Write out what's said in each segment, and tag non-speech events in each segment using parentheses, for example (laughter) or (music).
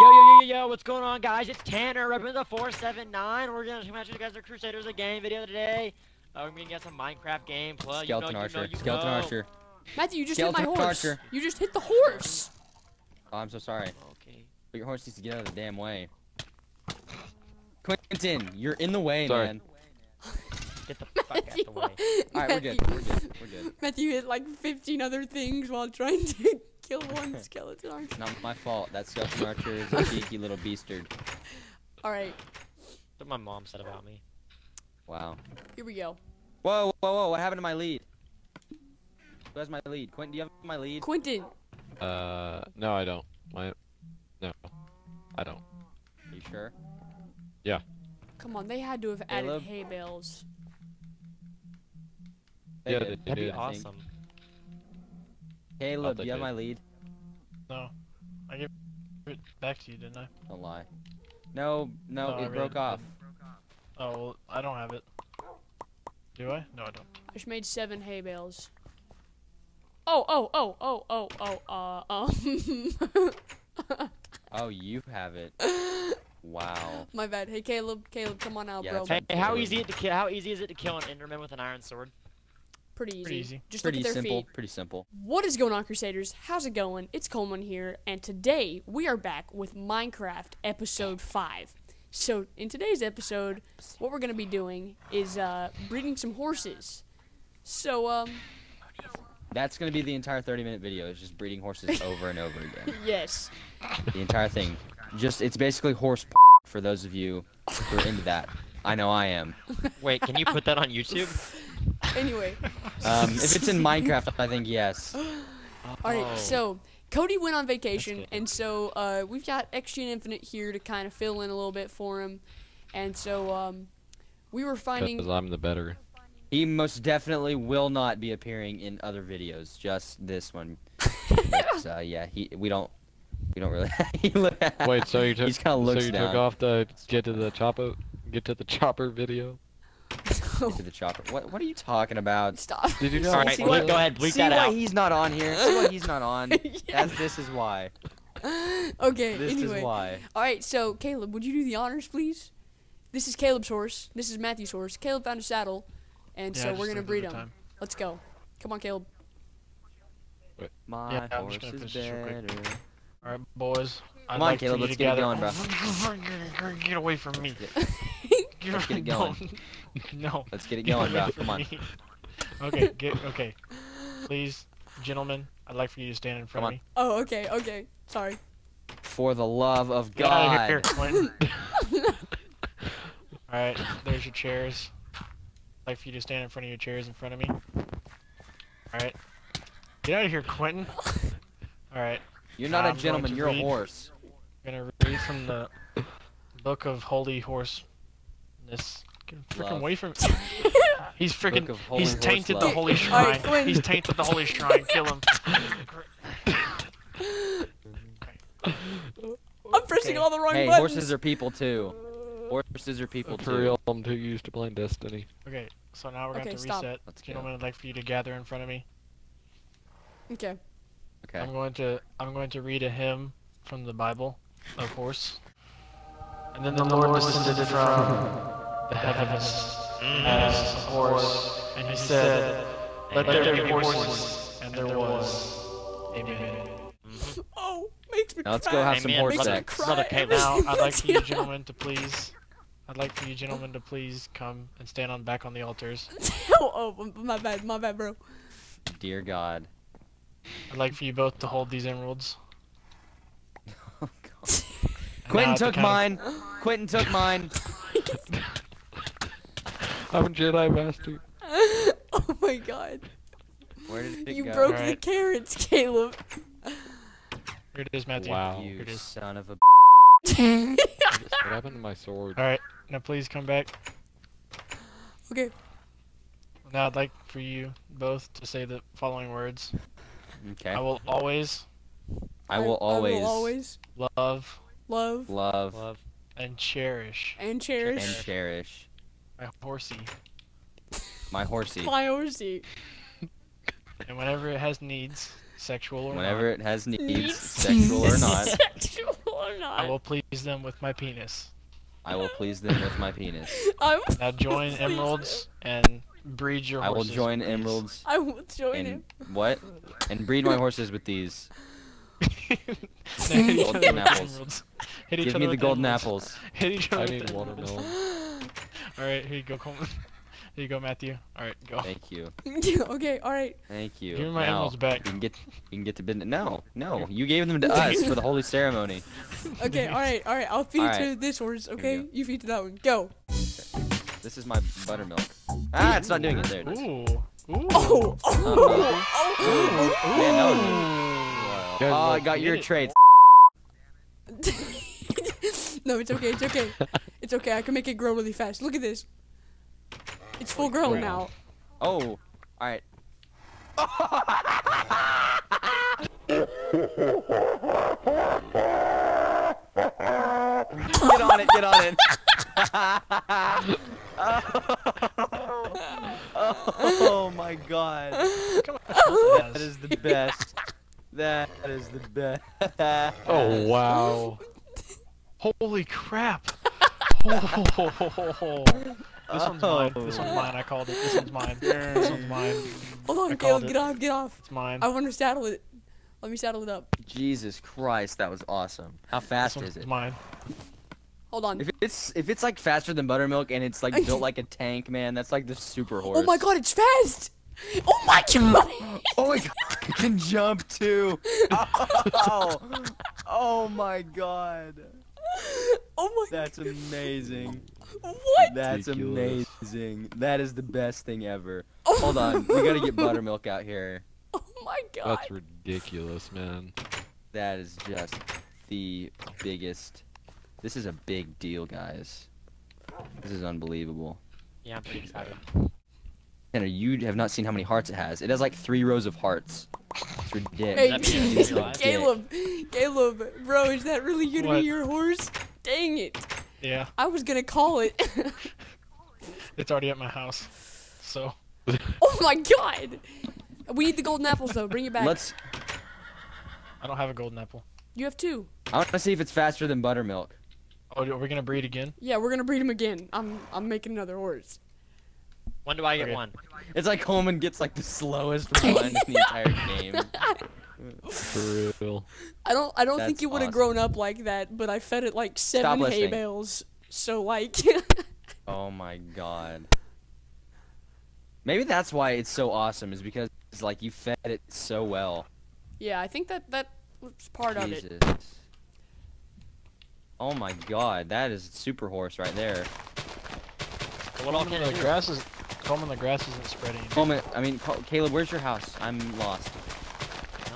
Yo, yo, yo, yo, yo, what's going on, guys? It's Tanner, repping the 479. We're gonna match you guys the Crusaders a game video today. Uh, we're gonna get some Minecraft gameplay. Skeleton you know, Archer. You know, you Skeleton know. Archer. Matthew, you just Skeleton hit my horse. Archer. You just hit the horse. Oh, I'm so sorry. Okay. But your horse needs to get out of the damn way. Quentin, you're in the way, Sorry. man. Get the fuck out the way. All right, we're good. We're good. We're good. (laughs) Matthew hit like 15 other things while trying to kill one skeleton archer. Not my fault. That skeleton archer is a (laughs) cheeky little beastard. All right, That's what my mom said about me. Wow. here we go. Whoa, whoa, whoa! What happened to my lead? Who has my lead? Quentin, do you have my lead? Quentin, Uh, no, I don't. My, no, I don't. Are you sure? Yeah. Come on, they had to have added hay bales. They Yeah, did. that'd be did. I think. awesome. Caleb, do you have did. my lead? No. I gave it back to you, didn't I? Don't lie. No, no, No, I it really broke off. Oh, well, I don't have it. Do I? No, I don't. I just made seven hay bales. Oh, oh, oh, oh, oh, oh, uh, um. (laughs) Oh, you have it. Wow. (laughs) My bad. Hey, Caleb, Caleb, come on out, Yeah, bro. it's Hey, how easy it to kill? How easy is it to kill an Enderman with an iron sword? Pretty easy. Pretty easy. Just Pretty look at their simple. feet. Pretty simple. What is going on, Crusaders? How's it going? It's Coleman here, and today we are back with Minecraft Episode 5. So, in today's episode, what we're going to be doing is uh, breeding some horses. So, um, That's gonna be the entire 30 minute video. It's just breeding horses (laughs) over and over again. yes. The entire thing. Just it's basically horse for those of you who are into that. I know I am. Wait, can you put that on YouTube? (laughs) Anyway, Um, if it's in Minecraft, I think yes. (gasps) alright, so Cody went on vacation, and so uh, we've got XG and Infinite here to kind of fill in a little bit for him. And so, um, we were finding. Because I'm the better. He most definitely will not be appearing in other videos. Just this one. (laughs) It's, uh, yeah, he. We don't. We don't really. (laughs) he look, Wait, so you (laughs) took, He's kinda so you down. took off the get to the chopper, get to the chopper video? (laughs) to the chopper. What? What are you talking about? Stop. Did you (laughs) know? All right, see go what- ahead, bleep See that why he's not on here. See why he's not on. (laughs) Yeah. That's, this is why. Okay, This anyway. is why. Alright, so Caleb, would you do the honors, please? This is Caleb's horse. This is Matthew's horse. Caleb found a saddle, and Yeah, so we're gonna breed the him. time. Let's go. Come on, Caleb. My Yeah, horse is finish this real quick. better. All right, boys. I'd Come on, like for Caleb, let's to get it going, bro. Get away from me. Get, Let's get it going. (laughs) No. Let's get it going, away Come on. Okay, get okay. Please, gentlemen, I'd like for you to stand in front Come of me. Oh, okay, okay. Sorry. For the love of Get out of here, God. Quentin. (laughs) All right, there's your chairs. I'd like for you to stand in front of your chairs in front of me. All right. Get out of here, Quentin. (laughs) All right. You're not I'm a gentleman. You're a horse. I'm gonna read from the book of holy horse. This get freaking away from. (laughs) He's freaking. He's tainted the holy shrine. Quinn. He's tainted the holy shrine. Kill him. I'm pressing Okay. all the wrong Hey, buttons. horses are people too. Horses are people For too. real, I'm too used to playing Destiny. Okay, so now we're going Okay, to stop. reset. Let's go. Gentlemen, I'd like for you to gather in front of me. Okay. Okay. I'm going to I'm going to read a hymn from the Bible of horse. And then the Lord descended from the heavens as a horse, and he said, Let there be horses, and there was. Amen. Mm-hmm. Oh, makes me Now let's go have Hey, some man, horse Makes me brother- sex. cry brother every Now, I'd like for you (laughs) gentlemen to please, I'd like for you gentlemen to please come and stand on back on the altars. (laughs) oh, oh, my bad, my bad, bro. Dear God. I'd like for you both to hold these emeralds. (laughs) Oh, God. Quentin at the took count of- mine. Quentin took mine. I'm a Jedi Master. (laughs) oh my god. Where did it You go? broke the carrots, Caleb. Here it is, Matthew. Wow. You Here it is. son of a. What happened to my sword? Alright, now please come back. okay. Now I'd like for you both to say the following words. Okay. I will always I will always, I will always love love love Love. and cherish and cherish and cherish my horsey. my horsey my horsey. (laughs) And whenever it has needs, sexual or whenever not, it has needs, Needs. sexual or (laughs) not. Sexual or not. I will please them with my penis. I will please them with my penis. (laughs) I'm, Now join Please emeralds and breed your horses. I will join please. emeralds I will join and him. what? And breed my horses with these. Now hit each Golden apples. Hit each Give other me the golden emeralds. apples. Hit each other I need watermelon. Alright, here you go, Coleman. (laughs) Here you go, Matthew. Alright, go. Thank you. (laughs) okay, all right. Thank you. Give me my now, emeralds back. We can get we can get to business. No, no, you gave them to (laughs) us for the holy ceremony. Okay, all right, all right. I'll feed Alright. to this horse. Okay, you feed to that one. Go. This is my buttermilk. Ah, it's not doing it. There it is. Ooh. Ooh. Oh, oh, Uh-huh. oh, Man, that was- Ooh. Guys, Oh, I look, got get your it. traits. no, it's okay. It's okay. It's okay. I can make it grow really fast. Look at this. It's full grown now. Oh, all right. get on it, get on it. (laughs) oh my god. Come on. (laughs) Oh, that is the best. That is the best. Oh wow. Holy crap! Oh, this one's oh. mine. This one's mine. I called it. This one's mine. This one's mine. Hold on, I Caleb. Get off. Get off. It's mine. I want to saddle it. Let me saddle it up. Jesus Christ, that was awesome. How This fast one's is it? mine. Hold on. If it's if it's like faster than buttermilk and it's like built (laughs) like a tank, man, that's like the super horse. Oh my god, it's fast! Oh my (laughs) god! Oh my god, it can jump too. (laughs) Oh, oh my god. Oh my That's amazing. What? That's Ridiculous. amazing. That is the best thing ever. Oh Hold on, we gotta get buttermilk out here. (laughs) Oh my god. That's ridiculous, man. That is just the biggest. This is a big deal, guys. This is unbelievable. Yeah, I'm pretty excited. Tanner, you have not seen how many hearts it has. It has like three rows of hearts. It's ridiculous. Hey, That means you're alive. Caleb, Caleb, bro, is that really gonna What? be your horse? Dang it! Yeah, I was gonna call it. (laughs) it's already at my house. So (laughs) oh my god! We need the golden apples though. Bring it back. Let's. I don't have a golden apple. You have two. I want to see if it's faster than buttermilk. Oh, are we gonna breed again? Yeah, we're gonna breed him again. I'm I'm making another horse. When do I get Okay. one? It's like Coleman gets like the slowest one in the (laughs) entire game. For real. I don't I don't think That's it would have awesome. grown up like that, but I fed it like seven hay listening. bales. So like, (laughs) Oh my god. Maybe that's why it's so awesome, is because it's like you fed it so well. yeah, I think that that was part of it. Oh my god, that is super horse right there. What Coleman, I the do? grass is Coleman, the grass isn't spreading. Coleman, I mean, Caleb, where's your house? I'm lost.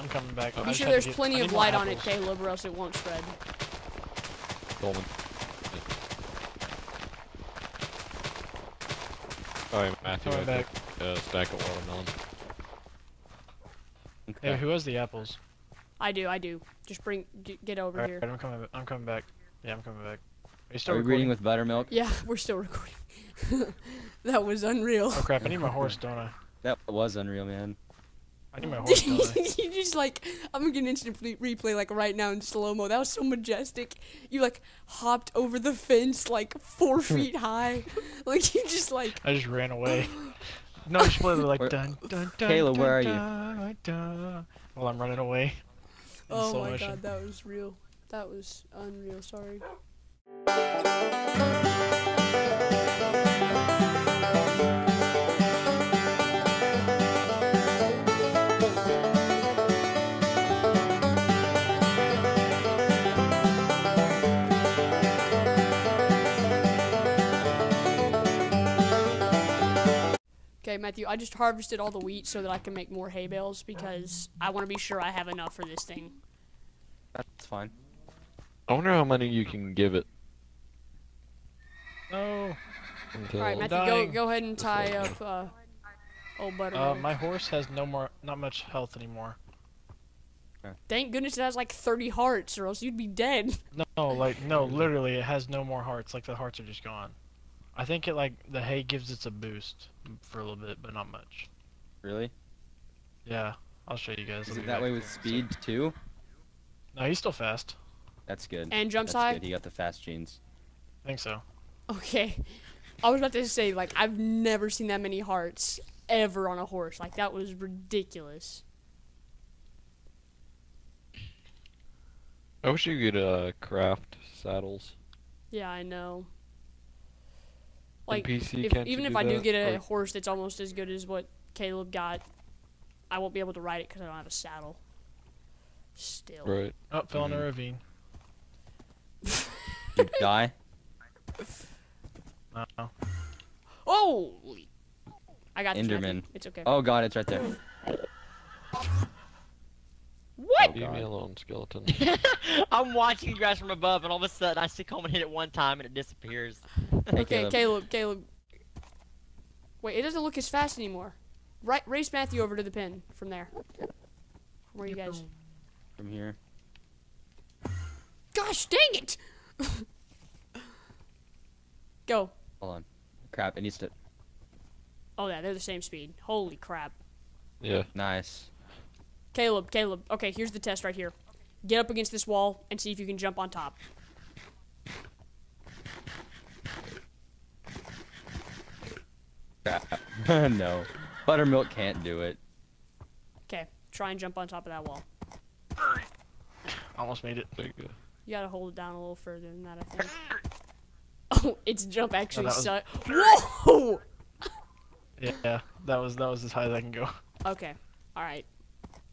I'm coming back. I Be sure there's plenty of light on it, apples. Caleb, or else it won't spread. Coleman. Alright, Matthew, Coming I back. took uh, a stack of watermelon. Hey, who has the apples? I do, I do. Just bring get, get over Alright, here. I'm coming. I'm coming back. Yeah, I'm coming back. Are you still Are we recording? breeding with buttermilk? Yeah, (laughs) we're still recording. (laughs) that was unreal. Oh crap! I need my (laughs) horse, don't I? That was unreal, man. I need my (laughs) horse, you just like I'm gonna get an instant re- replay like right now in slow mo. That was so majestic. You like hopped over the fence like four (laughs) feet high. (laughs) Like you just like I just ran away. No, you should play like dun dun dun. Kayla, dun, where are you? dun, Dun, while I'm running away. in oh slow my motion. god, that was real. That was unreal. Sorry. Matthew, I just harvested all the wheat so that I can make more hay bales because I want to be sure I have enough for this thing. That's fine. I wonder how many you can give it. No. All right, Matthew, go go ahead and tie up uh, old Uh, my horse has no more, not much health anymore. Thank goodness it has like 30 hearts, or else you'd be dead. No, like no, literally, it has no more hearts. Like the hearts are just gone. I think it like the hay gives it a boost for a little bit, but not much. Really? Yeah, I'll show you guys. Is it that way with a sec. speed too? No, he's still fast. That's good. And jumps That's high? good. He got the fast genes. I think so. Okay. I was about to say, like, I've never seen that many hearts ever on a horse. Like, that was ridiculous. I wish you could uh craft saddles. Yeah, I know. In Like, PC, if, even if do I do get a Or- horse that's almost as good as what Caleb got, I won't be able to ride it because I don't have a saddle. Still. Right. Oh, fell in a ravine. (laughs) You die. (laughs) Oh. Holy! I got this, Matthew. Enderman. It's okay. Oh god, it's right there. (laughs) what? Oh, Leave me alone, skeleton. (laughs) I'm watching you guys from above, and all of a sudden I see Coleman hit it one time and it disappears. (laughs) Hey, okay, Caleb. Caleb. Caleb. Wait, it doesn't look as fast anymore. Right, race Matthew over to the pin from there. Where are you guys? From here. Gosh dang it! (laughs) Go. Hold on. Crap, it needs to. Oh yeah, they're the same speed. Holy crap. yeah. Nice. Caleb, Caleb. Okay, here's the test right here. Get up against this wall and see if you can jump on top. (laughs) No. Buttermilk can't do it. Okay, try and jump on top of that wall. Almost made it. There you go. You gotta hold it down a little further than that, I think. (laughs) Oh, its jump actually oh, that was- sucked. (laughs) Whoa! Yeah, that was that was as high as I can go. Okay, alright.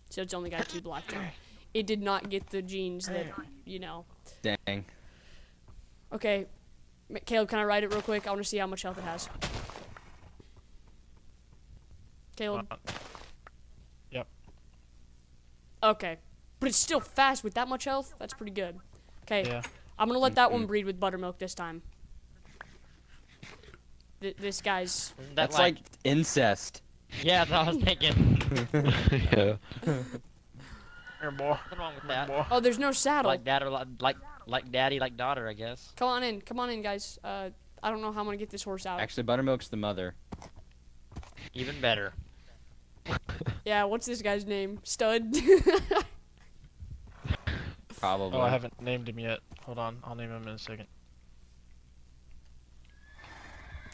So it's only got two block jump. It did not get the genes that, you know. Dang. Okay, M- Caleb, can I ride it real quick? I want to see how much health it has. Caleb. Uh, Okay, but it's still fast with that much health. That's pretty good. Okay, yeah. I'm gonna let that one breed with buttermilk this time. Th- this guy's. That, That's like incest. yeah, that's what I was thinking. (laughs) yeah. Here, boy. Nothing wrong with that. Oh, there's no saddle. Like dad or like like like daddy, like daughter, I guess. Come on in, come on in, guys. Uh, I don't know how I'm gonna get this horse out. Actually, Buttermilk's the mother. Even better. (laughs) Yeah, what's this guy's name? Stud. (laughs) Probably. Oh, I haven't named him yet. Hold on, I'll name him in a second.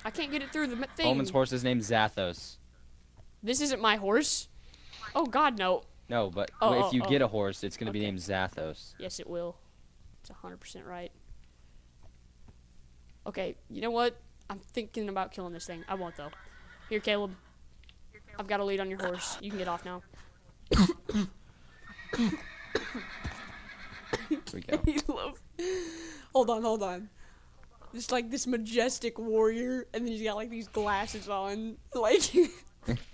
I can't get it through the m- thing. Coleman's horse is named Zathos. This isn't my horse. Oh God, no. No, but Oh, if oh, you oh. get a oh. horse, it's gonna be named Zathos. Yes, it will. It's hundred percent right. Okay, you know what? I'm thinking about killing this thing. I won't though. Here, Caleb. I've got a lead on your horse. You can get off now. Here we go. (laughs) Hold on, hold on. Just like this majestic warrior, and then he's got like these glasses on, (laughs) like.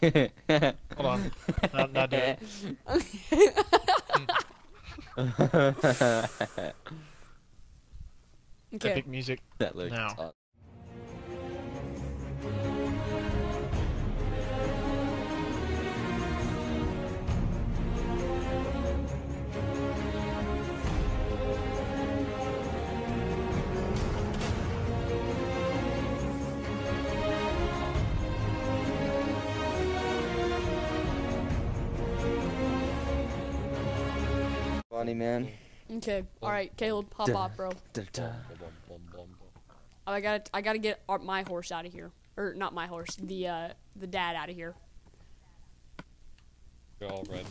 Hold on. Not, not do it. (laughs) Hmm. okay. Epic music. that looks Now. up. Funny man. Okay. All right, Caleb, hop off, bro. I gotta, I gotta get our, my horse out of here, or not my horse, the uh, the dad out of here. You're all red.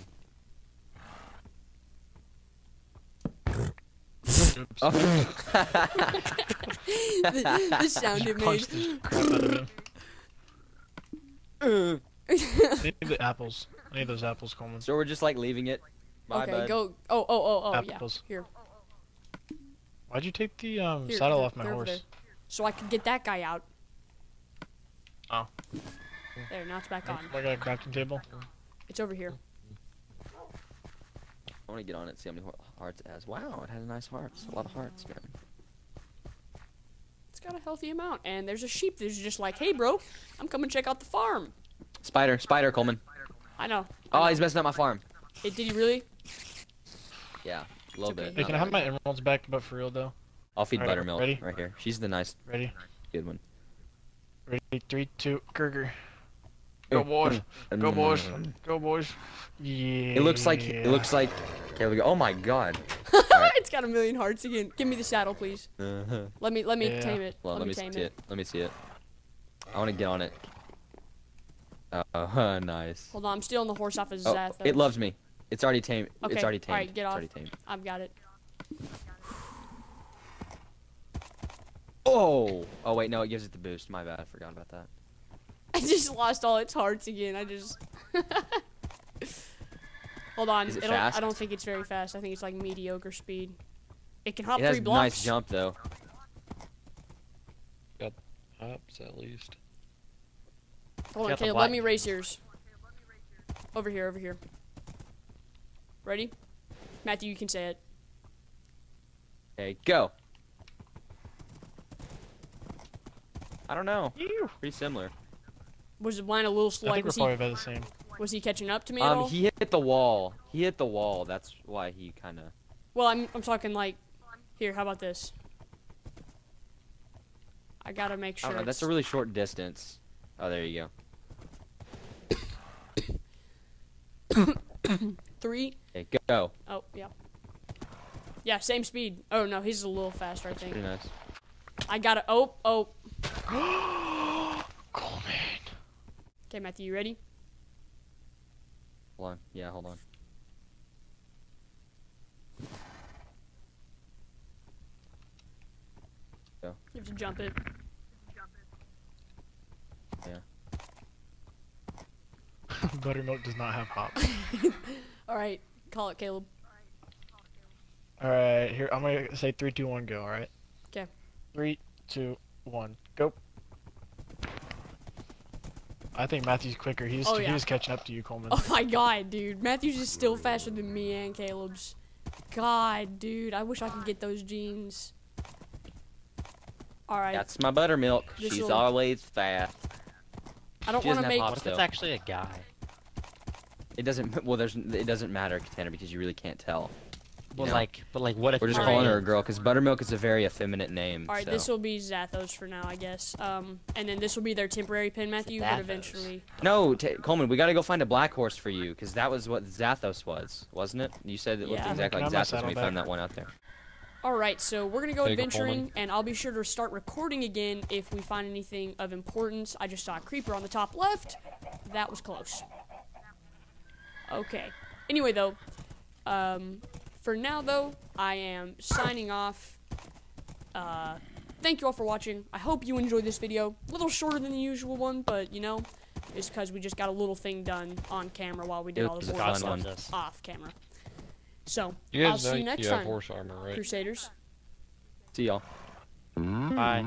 Oh. (laughs) the, the sound it made. Punched the crap out of. Need the apples. I need those apples, Coleman. so we're just like leaving it. Bye, okay, bud. go. Oh, oh, oh, oh, Apples. yeah. Here, Why'd you take the um, here. saddle they're- off my horse? So I could get that guy out. Oh. There, now it's back I on. I got a crafting table. It's over here. I want to get on it, see how many hearts it has. Wow, it has a nice hearts. A lot of hearts, man. It's got a healthy amount, and there's a sheep that's just like, "Hey, bro, I'm coming to check out the farm." Spider, spider, Coleman. I know. Oh, he's messing up my farm. Hey, did he really? Yeah, a little okay. bit. Hey, can I have my emeralds back, but for real though? I'll feed Alright, Buttermilk ready? right here. She's the nice, Ready? good one. Ready? Three, two, Gerger. Go mm. Mm. boys. Go boys. Go boys. Yeah. It looks like it looks like. Okay, we go. Oh my god. (laughs) it's got a million hearts again. Give me the saddle, please. Uh-huh. Let me let me Yeah. tame it. Well, let, let me me tame see it. it. Let me see it. I want to get on it. Oh, (laughs) nice. Hold on, I'm stealing the horse off of Oh, Zathos. it loves me. It's already tamed. Okay, It's already tamed. alright, get it's off. already tamed. I've got it. Oh! Oh wait, no, it gives it the boost. My bad. I forgot about that. (laughs) I just lost all its hearts again. I just. (laughs) Hold on. Is it I don't, I don't think it's very fast. I think it's like mediocre speed. It can hop It has three a blocks. nice jump though. Got Hops at least. Hold on, Got Caleb. Let me race yours. Over here, over here. Ready? Matthew, you can say it. Okay, go. I don't know. Pretty similar. Was mine a little slow? I Like, think we're was, probably about the same. was he catching up to me at Um, all? he hit the wall. He hit the wall. That's why he kind of. Well, I'm, I'm talking like. Here, how about this? I gotta make sure. don't know. That's a really short distance. Oh, there you go. (coughs) Three. Okay, go. Oh, yeah. Yeah, same speed. Oh, no, he's a little faster, I think. Pretty nice. I gotta. Oh, oh. (gasps) Cool, man. Okay, Matthew, you ready? Hold on. Yeah, hold on. Go. You have to jump it. Yeah. (laughs) Buttermilk does not have hops. (laughs) Alright, call it, Caleb. Alright, here, I'm gonna say three, two, one, go, alright? 'Kay. Three, two, one, go. I think Matthew's quicker. He's Oh, he yeah. was catching up to you, Coleman. Oh my god, dude. Matthew's is still faster than me and Caleb's. God, dude. I wish I could get those genes. Alright. That's my buttermilk. This She's will- always fast. I don't want to make. hops. What if it's actually a guy? It doesn't. (laughs) Well, there's. It doesn't matter, Katana, because you really can't tell. Well, know. like, but like, what if We're just it's Alright. calling her a a girl because buttermilk is a very effeminate name. Alright, so. this will be Zathos for now, I guess. Um, and then this will be their temporary pin, Matthew. But eventually, No, Ta Coleman, we gotta go find a black horse for you because that was what Zathos was, wasn't it? You said it looked Yeah. exactly like I have Zathos when we found that one out there. Alright, so we're gonna go There you go, adventuring, and I'll be sure to start recording again if we find anything of importance. I just saw a creeper on the top left. That was close. Okay. Anyway, though, um, for now, though, I am signing off. Uh, thank you all for watching. I hope you enjoyed this video. A little shorter than the usual one, but, you know, it's because we just got a little thing done on camera while we did It all was the a boring stuff one. off camera. So, You I'll see you next you have time, horse armor, right? Crusaders. See y'all. Bye.